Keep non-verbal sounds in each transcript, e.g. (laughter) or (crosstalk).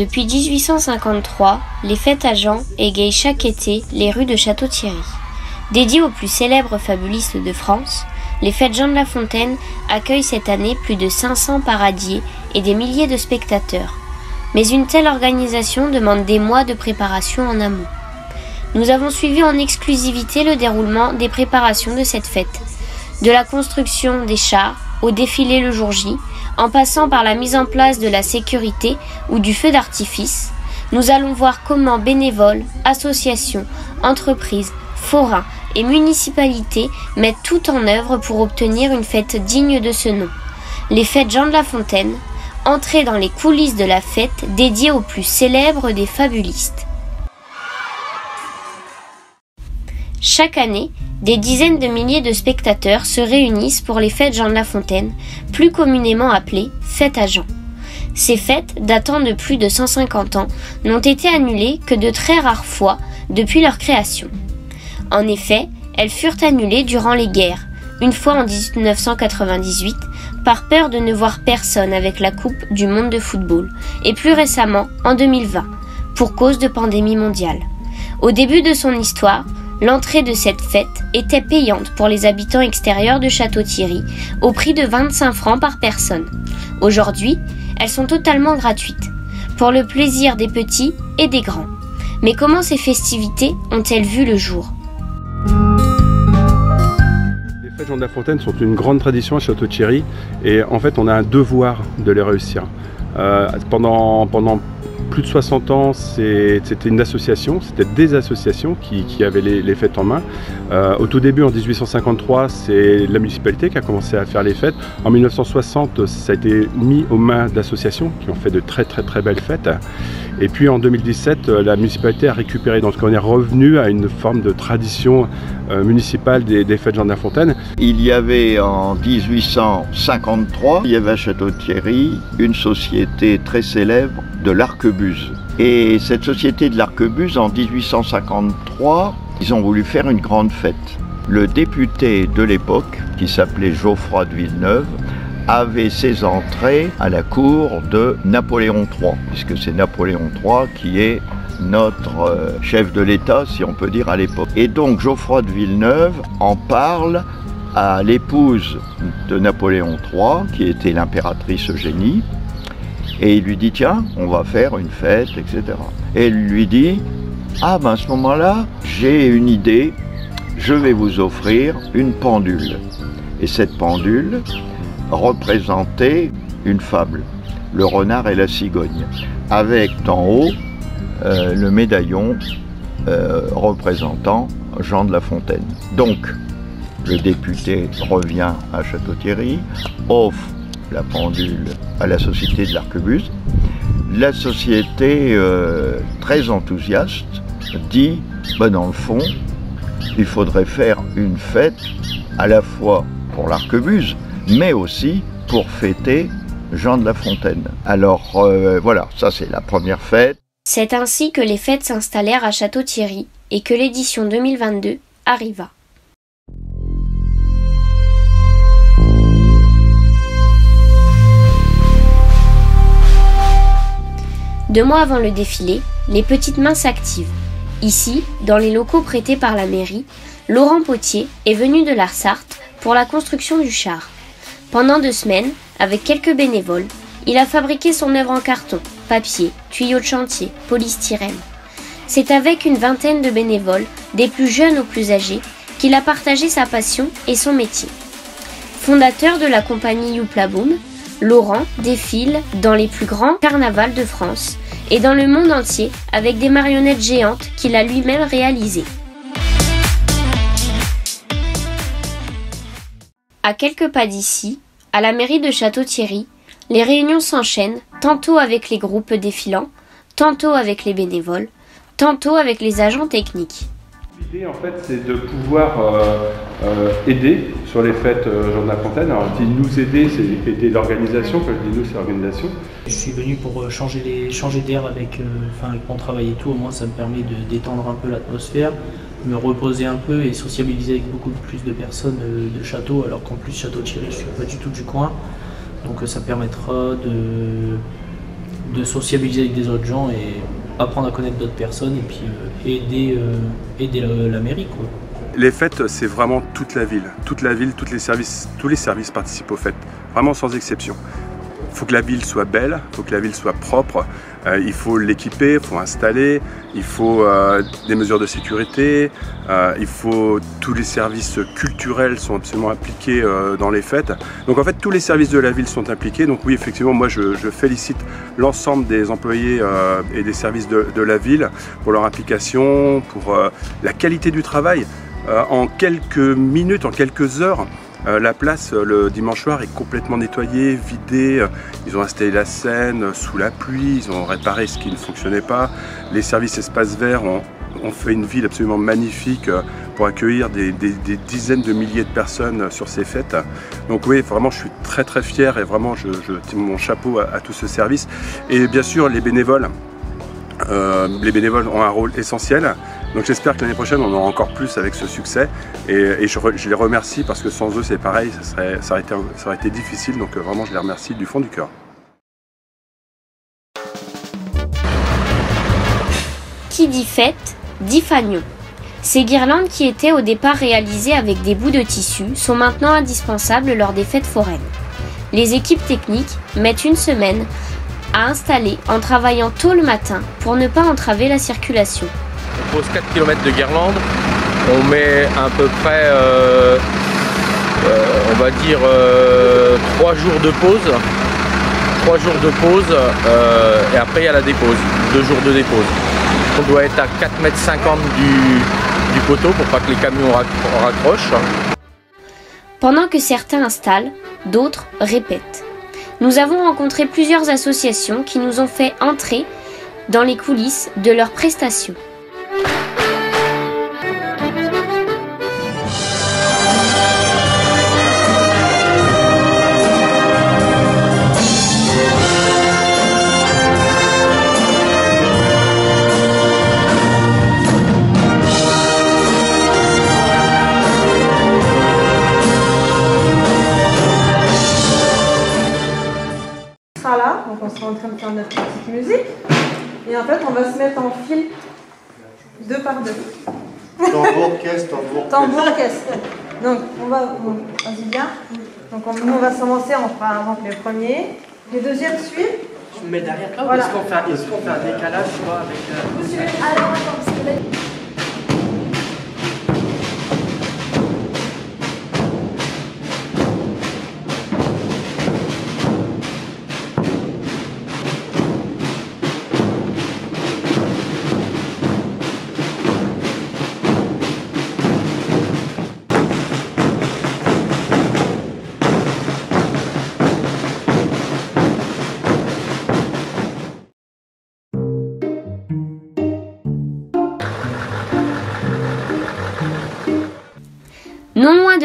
Depuis 1853, les fêtes à Jean égayent chaque été les rues de Château-Thierry. Dédiées aux plus célèbres fabulistes de France, les fêtes Jean de La Fontaine accueillent cette année plus de 500 paradiers et des milliers de spectateurs. Mais une telle organisation demande des mois de préparation en amont. Nous avons suivi en exclusivité le déroulement des préparations de cette fête, de la construction des chars au défilé le jour J, en passant par la mise en place de la sécurité ou du feu d'artifice, nous allons voir comment bénévoles, associations, entreprises, forains et municipalités mettent tout en œuvre pour obtenir une fête digne de ce nom. Les fêtes Jean de La Fontaine, entrer dans les coulisses de la fête dédiée aux plus célèbres des fabulistes. Chaque année, des dizaines de milliers de spectateurs se réunissent pour les fêtes Jean de La Fontaine, plus communément appelées fêtes à Jean. Ces fêtes, datant de plus de 150 ans, n'ont été annulées que de très rares fois depuis leur création. En effet, elles furent annulées durant les guerres, une fois en 1998, par peur de ne voir personne avec la Coupe du monde de football, et plus récemment en 2020, pour cause de pandémie mondiale. Au début de son histoire, L'entrée de cette fête était payante pour les habitants extérieurs de Château-Thierry, au prix de 25 francs par personne. Aujourd'hui, elles sont totalement gratuites, pour le plaisir des petits et des grands. Mais comment ces festivités ont-elles vu le jour? Les fêtes Jean de la Fontaine sont une grande tradition à Château-Thierry et en fait on a un devoir de les réussir. Euh, pendant, pendant plus de 60 ans, c'était une association, c'était des associations qui, avaient les, fêtes en main. Euh, au tout début, en 1853, c'est la municipalité qui a commencé à faire les fêtes. En 1960, ça a été mis aux mains d'associations qui ont fait de très très très belles fêtes. Et puis en 2017, euh, la municipalité a récupéré, donc on est revenu à une forme de tradition euh, municipale des, fêtes Jean de la Fontaine. Il y avait en 1853, il y avait à Château-Thierry une société très célèbre de Et cette société de l'arquebuse, en 1853, ils ont voulu faire une grande fête. Le député de l'époque, qui s'appelait Geoffroy de Villeneuve, avait ses entrées à la cour de Napoléon III, puisque c'est Napoléon III qui est notre euh, chef de l'État, si on peut dire, à l'époque. Et donc Geoffroy de Villeneuve en parle à l'épouse de Napoléon III, qui était l'impératrice Eugénie, et il lui dit, tiens, on va faire une fête, etc. Et elle lui dit, ah ben à ce moment-là, j'ai une idée, je vais vous offrir une pendule. Et cette pendule représentait une fable, le renard et la cigogne, avec en haut euh, le médaillon euh, représentant Jean de La Fontaine. Donc, le député revient à Château-Thierry, offre la pendule à la Société de l'Arquebuse. La société, euh, très enthousiaste, dit, ben dans le fond, il faudrait faire une fête à la fois pour l'Arquebuse, mais aussi pour fêter Jean de La Fontaine. Alors euh, voilà, ça c'est la première fête. C'est ainsi que les fêtes s'installèrent à Château-Thierry et que l'édition 2022 arriva. Deux mois avant le défilé, les petites mains s'activent. Ici, dans les locaux prêtés par la mairie, Laurent Potier est venu de la Sarthe pour la construction du char. Pendant deux semaines, avec quelques bénévoles, il a fabriqué son œuvre en carton, papier, tuyaux de chantier, polystyrène. C'est avec une vingtaine de bénévoles, des plus jeunes aux plus âgés, qu'il a partagé sa passion et son métier. Fondateur de la compagnie Youpla Boom, Laurent défile dans les plus grands carnavals de France et dans le monde entier avec des marionnettes géantes qu'il a lui-même réalisées. À quelques pas d'ici, à la mairie de Château-Thierry, les réunions s'enchaînent, tantôt avec les groupes défilants, tantôt avec les bénévoles, tantôt avec les agents techniques. L'idée en fait c'est de pouvoir euh, euh, aider sur les fêtes euh, Jean de la Fontaine. Alors je dis nous aider, c'est aider l'organisation, quand je dis nous c'est l'organisation. Je suis venu pour changer changer d'air avec, enfin avec mon travail et tout, au moins ça me permet de détendre un peu l'atmosphère, me reposer un peu et sociabiliser avec beaucoup plus de personnes de château, alors qu'en plus Château-Thierry, je ne suis pas du tout du coin. Donc ça permettra de, de sociabiliser avec des autres gens et apprendre à connaître d'autres personnes et puis aider, aider la, mairie. Les fêtes, c'est vraiment toute la ville. Toute la ville, les services, tous les services participent aux fêtes. Vraiment sans exception. Faut que la ville soit belle, il faut que la ville soit propre, euh, il faut l'équiper, il faut installer, il faut euh, des mesures de sécurité, euh, il faut tous les services culturels sont absolument impliqués dans les fêtes. Donc en fait tous les services de la ville sont impliqués. Donc oui effectivement moi je, félicite l'ensemble des employés et des services de, de, la ville pour leur implication, pour la qualité du travail. en quelques minutes, en quelques heures, la place euh, le dimanche soir est complètement nettoyée, vidée. Ils ont installé la scène sous la pluie, ils ont réparé ce qui ne fonctionnait pas. Les services espaces verts ont, fait une ville absolument magnifique euh, pour accueillir des, dizaines de milliers de personnes sur ces fêtes. Donc oui, vraiment, je suis très très fier et vraiment, je, je tire mon chapeau à, tout ce service. Et bien sûr, les bénévoles. les bénévoles ont un rôle essentiel. Donc j'espère que l'année prochaine on aura encore plus avec ce succès et, je, les remercie parce que sans eux c'est pareil, ça, serait, ça, aurait été, difficile donc euh, vraiment je les remercie du fond du cœur. Qui dit fête dit fagnon. Ces guirlandes qui étaient au départ réalisées avec des bouts de tissu sont maintenant indispensables lors des fêtes foraines. Les équipes techniques mettent une semaine à installer en travaillant tôt le matin pour ne pas entraver la circulation pose 4 km de guirlande. On met à peu près, euh, euh, on va dire, 3 euh, jours de pause. 3 jours de pause et après il y a la dépose, 2 jours de dépose. On doit être à 4,50 m du, du poteau pour pas que les camions raccrochent. Pendant que certains installent, d'autres répètent. Nous avons rencontré plusieurs associations qui nous ont fait entrer dans les coulisses de leurs prestations. Donc, on va. Vas-y bien. Donc, on, nous, on va commencer, on fera avant les premiers. Les deuxièmes suivent. Je me mets derrière toi voilà. est-ce qu'on fait, fait, un décalage tu avec. Euh... Alors, attends, parce que là.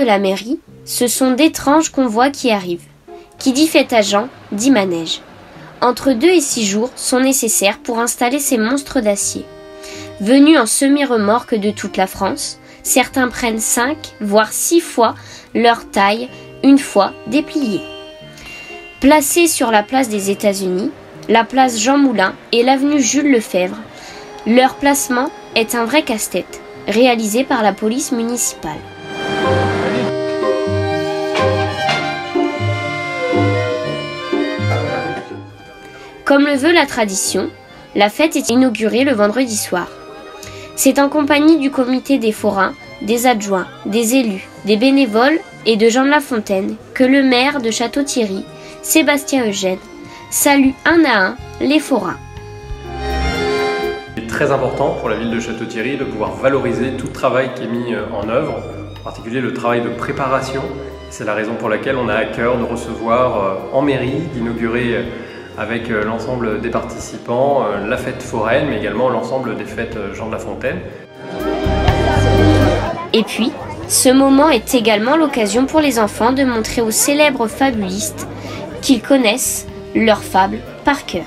La mairie, ce sont d'étranges convois qui arrivent. Qui dit fête à Jean, dit manège. Entre deux et six jours sont nécessaires pour installer ces monstres d'acier. Venus en semi-remorque de toute la France, certains prennent cinq, voire six fois leur taille une fois dépliés. Placés sur la place des États-Unis, la place Jean Moulin et l'avenue Jules Lefebvre, leur placement est un vrai casse-tête, réalisé par la police municipale. Comme le veut la tradition, la fête est inaugurée le vendredi soir. C'est en compagnie du comité des forains, des adjoints, des élus, des bénévoles et de Jean de La Fontaine que le maire de Château-Thierry, Sébastien Eugène, salue un à un les forains. C'est très important pour la ville de Château-Thierry de pouvoir valoriser tout le travail qui est mis euh, en œuvre, en particulier le travail de préparation. C'est la raison pour laquelle on a à cœur de recevoir euh, en mairie, d'inaugurer euh, avec euh, l'ensemble des participants, euh, la fête foraine, mais également l'ensemble des fêtes euh, Jean de la Fontaine. Et puis, ce moment est également l'occasion pour les enfants de montrer aux célèbres fabulistes qu'ils connaissent leurs fables par cœur.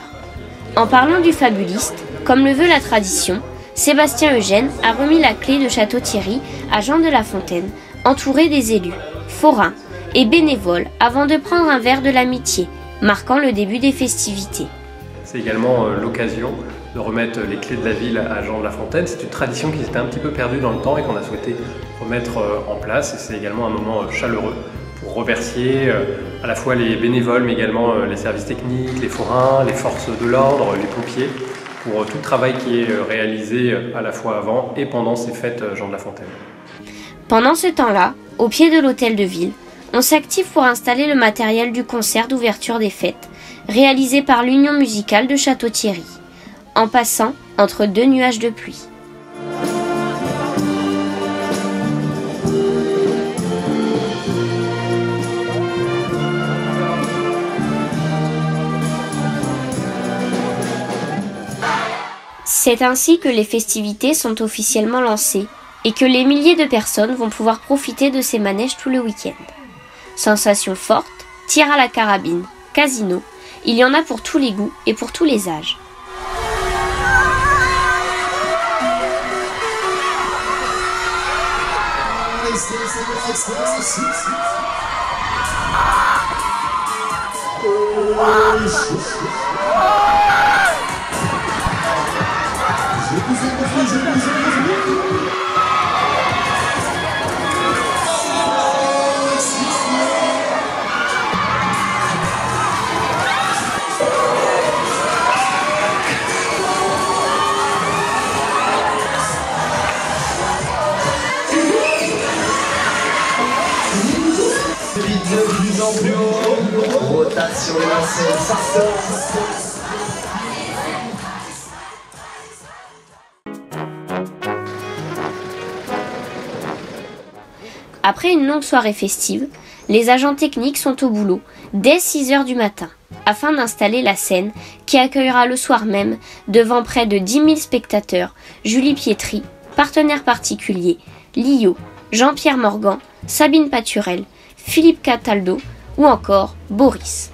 En parlant du fabuliste, comme le veut la tradition, Sébastien Eugène a remis la clé de Château-Thierry à Jean de La Fontaine, entouré des élus, forains et bénévoles, avant de prendre un verre de l'amitié, marquant le début des festivités. C'est également euh, l'occasion de remettre les clés de la ville à Jean de La Fontaine. C'est une tradition qui s'était un petit peu perdue dans le temps et qu'on a souhaité remettre euh, en place. Et c'est également un moment euh, chaleureux pour remercier à la fois les bénévoles, mais également les services techniques, les forains, les forces de l'ordre, les pompiers, pour tout le travail qui est réalisé à la fois avant et pendant ces fêtes Jean de La Fontaine. Pendant ce temps-là, au pied de l'hôtel de ville, on s'active pour installer le matériel du concert d'ouverture des fêtes, réalisé par l'Union musicale de Château-Thierry, en passant entre deux nuages de pluie. C'est ainsi que les festivités sont officiellement lancées et que les milliers de personnes vont pouvoir profiter de ces manèges tout le week-end. Sensation forte, tir à la carabine, casino, il y en a pour tous les goûts et pour tous les âges. Après une longue soirée festive, les agents techniques sont au boulot dès 6 heures du matin afin d'installer la scène qui accueillera le soir même, devant près de 10 000 spectateurs, Julie Pietri, partenaire particulier, Lio, Jean-Pierre Morgan, Sabine Paturel, Philippe Cataldo ou encore Boris.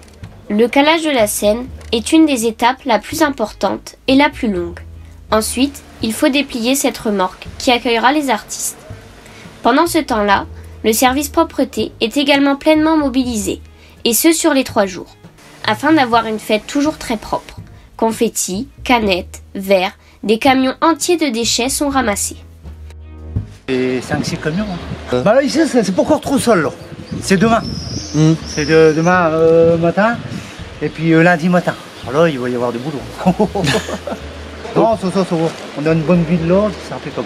Le calage de la scène est une des étapes la plus importante et la plus longue. Ensuite, il faut déplier cette remorque qui accueillera les artistes. Pendant ce temps-là, le service propreté est également pleinement mobilisé, et ce sur les trois jours, afin d'avoir une fête toujours très propre. Confettis, canettes, verres, des camions entiers de déchets sont ramassés. Et 5-6 camions. Hein. Bah là ici c'est pas encore trop sol. C'est demain. Hmm. C'est demain euh, matin et puis euh, lundi matin. Alors il va y avoir du boulot. (laughs) non, ça, ça, ça, on a une bonne ville là, c'est comme.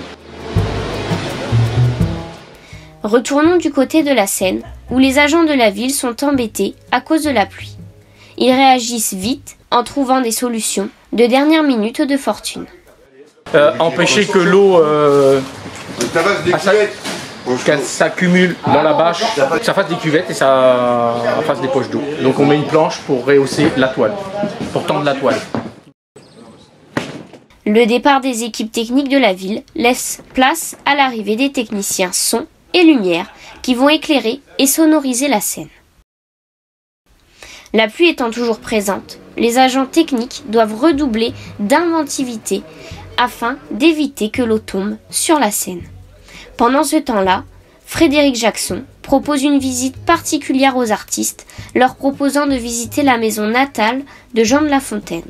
Retournons du côté de la Seine, où les agents de la ville sont embêtés à cause de la pluie. Ils réagissent vite en trouvant des solutions de dernière minute de fortune. Euh, empêcher que l'eau euh, s'accumule dans la bâche, ça fasse des cuvettes et ça fasse des poches d'eau. Donc on met une planche pour rehausser la toile, pour tendre la toile. Le départ des équipes techniques de la ville laisse place à l'arrivée des techniciens son et lumière qui vont éclairer et sonoriser la scène. La pluie étant toujours présente, les agents techniques doivent redoubler d'inventivité afin d'éviter que l'eau tombe sur la scène. Pendant ce temps-là, Frédéric Jackson propose une visite particulière aux artistes, leur proposant de visiter la maison natale de Jean de La Fontaine.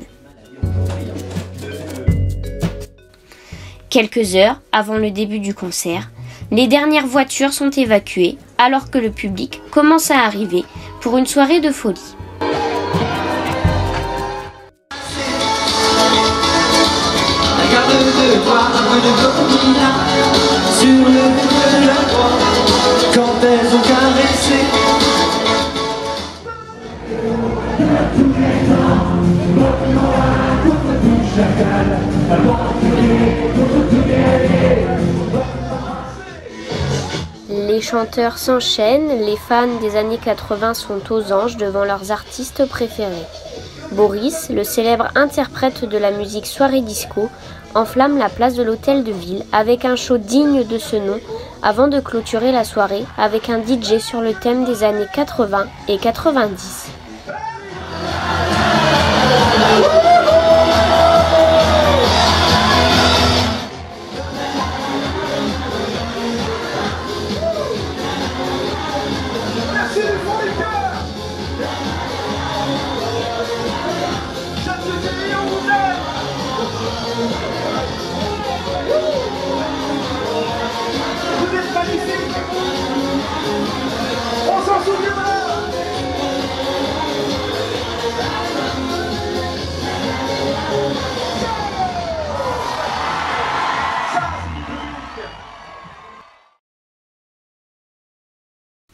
Quelques heures avant le début du concert, les dernières voitures sont évacuées alors que le public commence à arriver pour une soirée de folie. Les chanteurs s'enchaînent, les fans des années 80 sont aux anges devant leurs artistes préférés. Boris, le célèbre interprète de la musique soirée disco, enflamme la place de l'hôtel de ville avec un show digne de ce nom avant de clôturer la soirée avec un DJ sur le thème des années 80 et 90.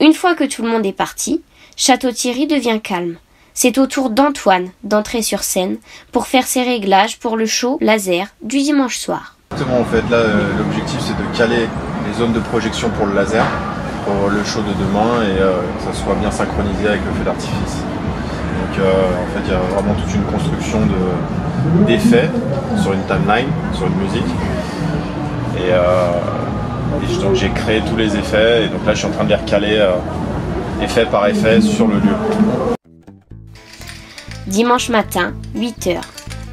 Une fois que tout le monde est parti, Château-Thierry devient calme. C'est au tour d'Antoine d'entrer sur scène pour faire ses réglages pour le show laser du dimanche soir. Exactement, en fait, là, euh, l'objectif c'est de caler les zones de projection pour le laser, pour le show de demain et euh, que ça soit bien synchronisé avec le feu d'artifice. Donc, euh, en fait, il y a vraiment toute une construction d'effets sur une timeline, sur une musique. Et, donc, j'ai créé tous les effets et donc là, je suis en train de les recaler effet par effet sur le lieu. Dimanche matin, 8h.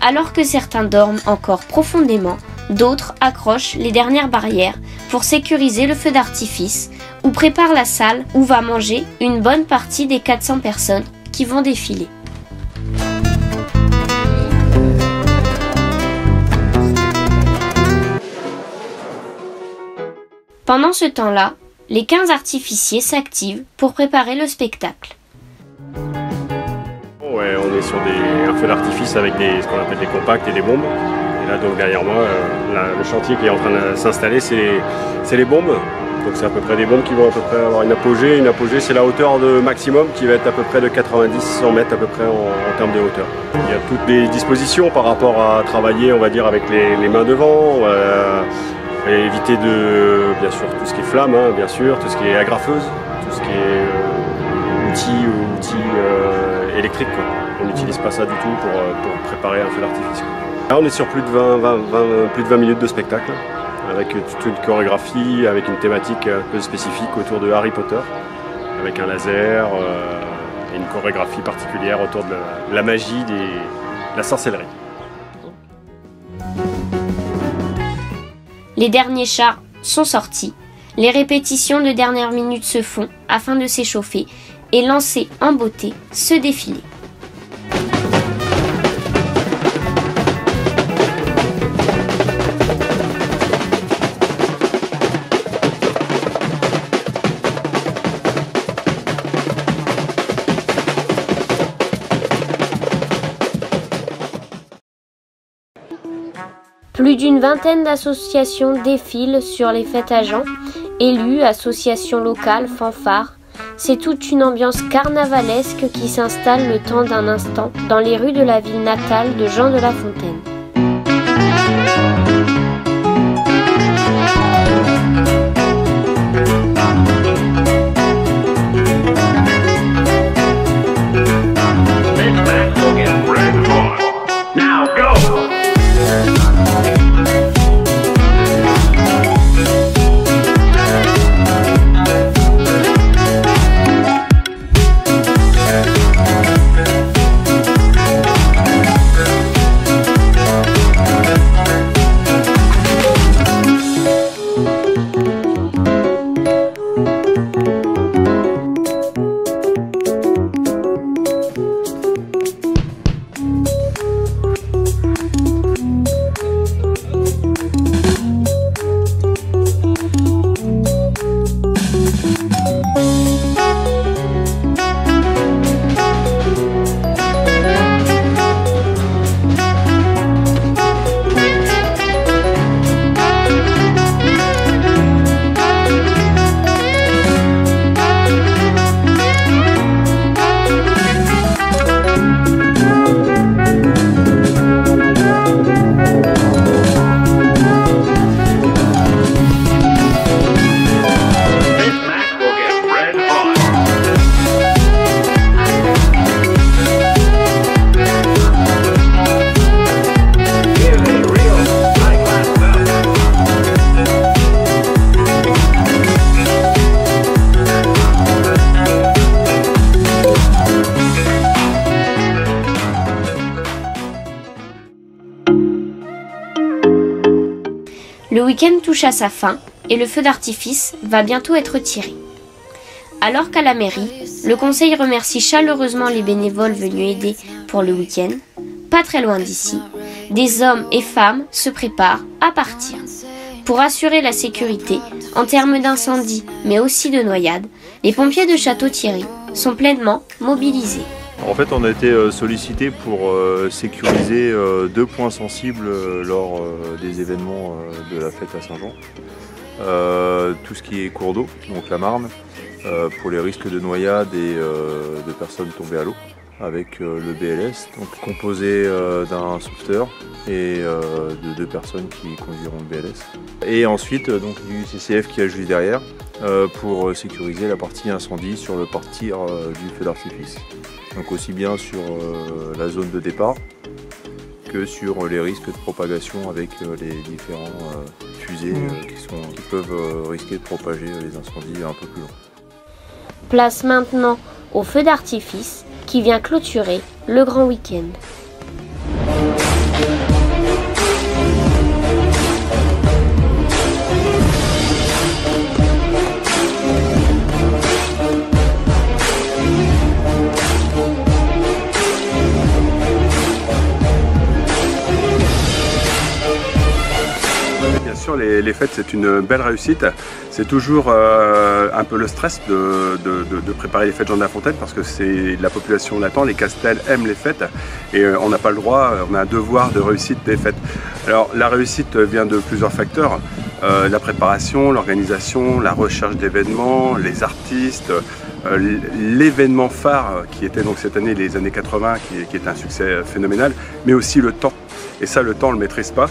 Alors que certains dorment encore profondément, d'autres accrochent les dernières barrières pour sécuriser le feu d'artifice ou préparent la salle où va manger une bonne partie des 400 personnes qui vont défiler. Pendant ce temps-là, les 15 artificiers s'activent pour préparer le spectacle. Ouais, on est sur des, un feu d'artifice avec des, ce qu'on appelle des compacts et des bombes. Et là, donc derrière moi, euh, le chantier qui est en train de s'installer, c'est les bombes. Donc c'est à peu près des bombes qui vont à peu près avoir une apogée. Une apogée, c'est la hauteur de maximum qui va être à peu près de 90-100 mètres à peu près en, termes de hauteur. Il y a toutes les dispositions par rapport à travailler, on va dire, avec les, mains devant. Euh, et éviter de, bien sûr, tout ce qui est flamme, hein, bien sûr, tout ce qui est agrafeuse, tout ce qui est euh, outils ou outils euh, électriques. On n'utilise pas ça du tout pour, euh, préparer un feu d'artifice. Là, on est sur plus de 20, plus de 20 minutes de spectacle, avec toute une chorégraphie, avec une thématique un peu spécifique autour de Harry Potter, avec un laser et une chorégraphie particulière autour de la, magie de la sorcellerie. Les derniers chars sont sortis. Les répétitions de dernière minute se font afin de s'échauffer et lancer en beauté ce défilé. Plus d'une vingtaine d'associations défilent sur les fêtes à Jean, élus, associations locales, fanfares. C'est toute une ambiance carnavalesque qui s'installe le temps d'un instant dans les rues de la ville natale de Jean de La Fontaine. Week-end touche à sa fin et le feu d'artifice va bientôt être tiré. Alors qu'à la mairie, le conseil remercie chaleureusement les bénévoles venus aider pour le week-end, pas très loin d'ici, des hommes et femmes se préparent à partir. Pour assurer la sécurité en termes d'incendie mais aussi de noyade, les pompiers de Château-Thierry sont pleinement mobilisés. En fait, on a été euh, sollicité pour euh, sécuriser euh, deux points sensibles lors des événements de la fête à Saint-Jean. tout ce qui est cours d'eau, donc la Marne, pour les risques de noyade et de personnes tombées à l'eau avec le BLS, donc composé d'un sauveteur et de deux personnes qui conduiront le BLS. Et ensuite donc du CCF qui a juste derrière pour sécuriser la partie incendie sur le partir du feu d'artifice. Donc aussi bien sur la zone de départ que sur les risques de propagation avec les différents fusées mmh. qui, qui, peuvent risquer de propager les incendies un peu plus loin. Place maintenant au feu d'artifice qui vient clôturer le grand week-end. Les, fêtes, c'est une belle réussite. C'est toujours euh, un peu le stress de, préparer les fêtes Jean de la Fontaine parce que la population l'attend, les castels aiment les fêtes et euh, on n'a pas le droit, on a un devoir de réussite des fêtes. Alors la réussite vient de plusieurs facteurs. Euh, la préparation, l'organisation, la recherche d'événements, les artistes, l'événement phare qui était donc cette année les années 80 qui, qui est un succès phénoménal, mais aussi le temps. Et ça, le temps, on ne le maîtrise pas.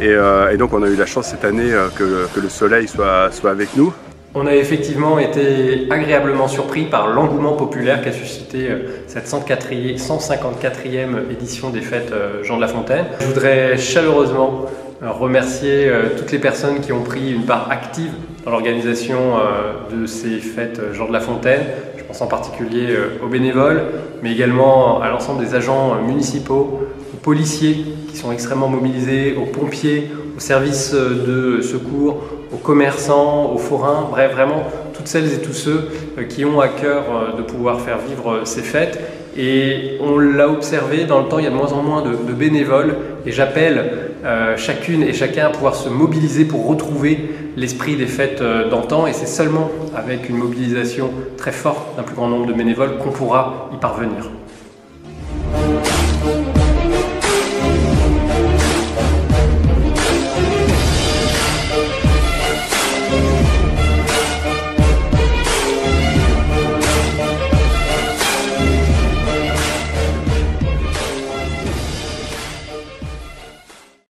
Euh, et, donc on a eu la chance cette année euh, que, le soleil soit, soit avec nous. On a effectivement été agréablement surpris par l'engouement populaire qu'a suscité euh, cette 154e édition des fêtes Jean de la Fontaine. Je voudrais chaleureusement remercier toutes les personnes qui ont pris une part active dans l'organisation de ces fêtes Jean de la Fontaine. Je pense en particulier aux bénévoles, mais également à l'ensemble des agents municipaux, aux policiers qui sont extrêmement mobilisés, aux pompiers, aux services de secours, aux commerçants, aux forains, bref, vraiment toutes celles et tous ceux euh, qui ont à cœur euh, de pouvoir faire vivre euh, ces fêtes. Et on l'a observé, dans le temps, il y a de moins en moins de, bénévoles. Et j'appelle chacune et chacun à pouvoir se mobiliser pour retrouver l'esprit des fêtes d'antan. Et c'est seulement avec une mobilisation très forte d'un plus grand nombre de bénévoles qu'on pourra y parvenir.